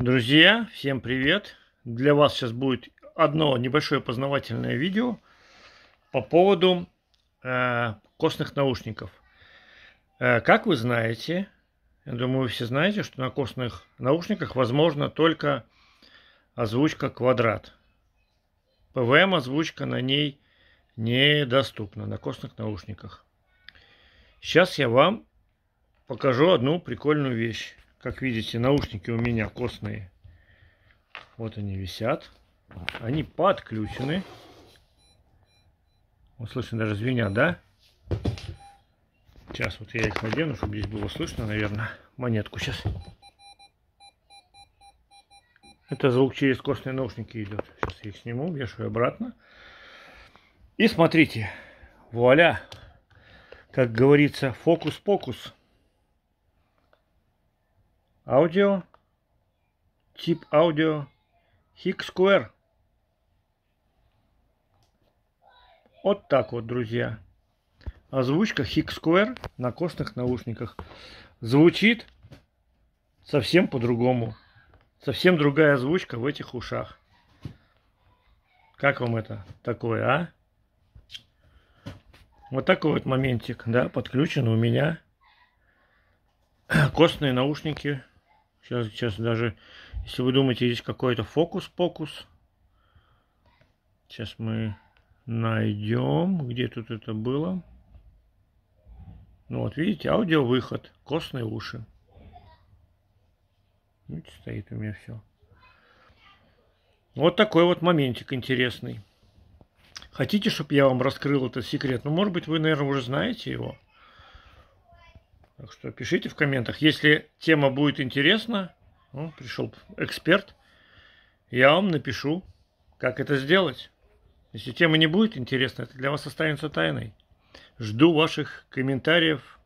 Друзья, всем привет! Для вас сейчас будет одно небольшое познавательное видео по поводу э, костных наушников. Э, как вы знаете, я думаю, вы все знаете, что на костных наушниках возможно только озвучка квадрат. ПВМ озвучка на ней недоступна, на костных наушниках. Сейчас я вам покажу одну прикольную вещь. Как видите, наушники у меня костные. Вот они висят. Они подключены. Вот слышно, даже звенят, да? Сейчас вот я их надену, чтобы здесь было слышно, наверное, монетку сейчас. Это звук через костные наушники идет. Сейчас я их сниму, вешаю обратно. И смотрите, вуаля, как говорится, фокус-покус аудио, тип аудио, Square. Вот так вот, друзья. Озвучка Square на костных наушниках. Звучит совсем по-другому. Совсем другая озвучка в этих ушах. Как вам это такое, а? Вот такой вот моментик, да, подключен у меня. Костные наушники Сейчас, сейчас даже, если вы думаете, здесь какой-то фокус-покус. Сейчас мы найдем, где тут это было. Ну вот, видите, аудиовыход, костные уши. Видите, стоит у меня все. Вот такой вот моментик интересный. Хотите, чтобы я вам раскрыл этот секрет? Ну, может быть, вы, наверное, уже знаете его. Так что пишите в комментах. Если тема будет интересна, ну, пришел эксперт, я вам напишу, как это сделать. Если тема не будет интересна, это для вас останется тайной. Жду ваших комментариев